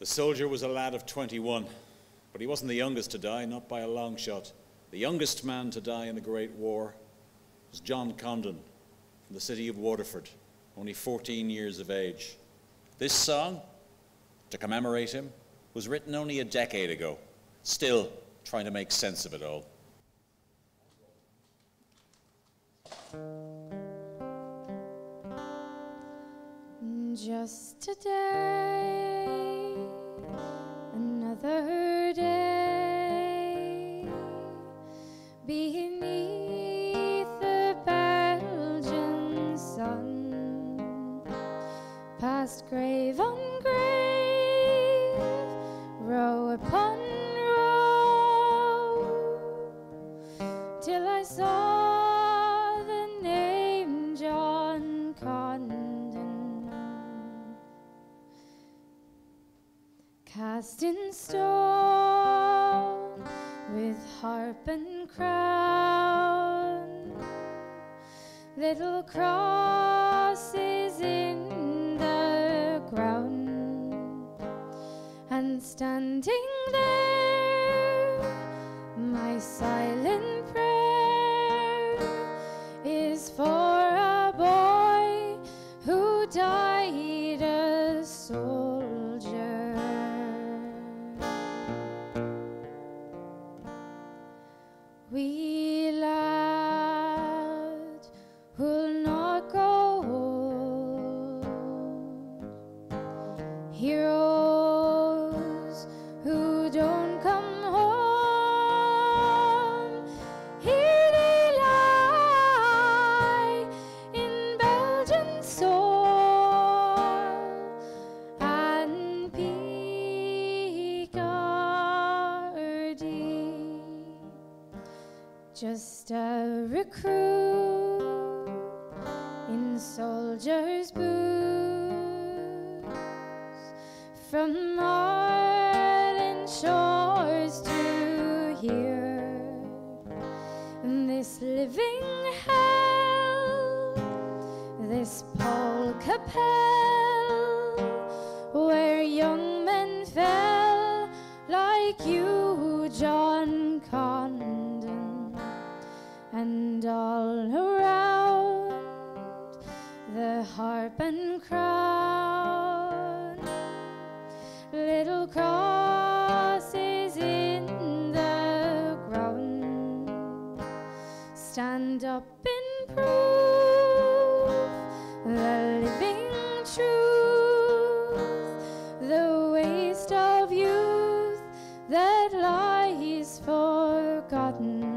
The soldier was a lad of 21, but he wasn't the youngest to die, not by a long shot. The youngest man to die in the Great War was John Condon from the city of Waterford, only 14 years of age. This song, to commemorate him, was written only a decade ago, still trying to make sense of it all. Just today, past grave on grave, row upon row, till I saw the name John Condon. Cast in stone with harp and crown, little crosses standing there, my silent prayer just a recruit in soldier's boots from Ireland shores to here. This living hell, this Paul Capel, where young men fell like you, John Condon, and all around the harp and crown, little crosses in the ground stand up in proof the living truth, the waste of youth that lies forgotten.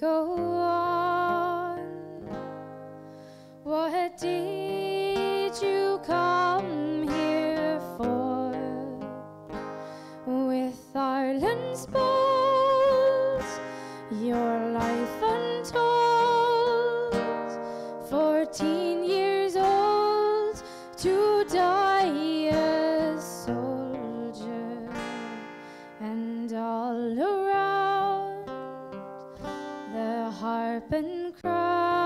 Go on. What did you come here for? With Ireland's spoils, your life untold. Fourteen years And cross.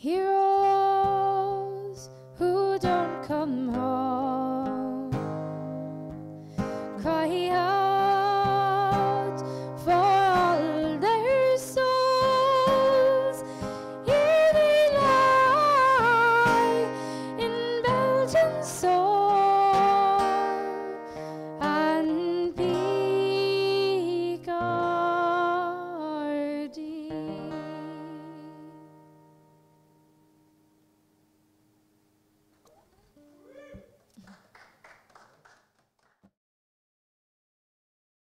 Heroes who don't come home cry out for all their souls. Here they lie in Belgium. soil.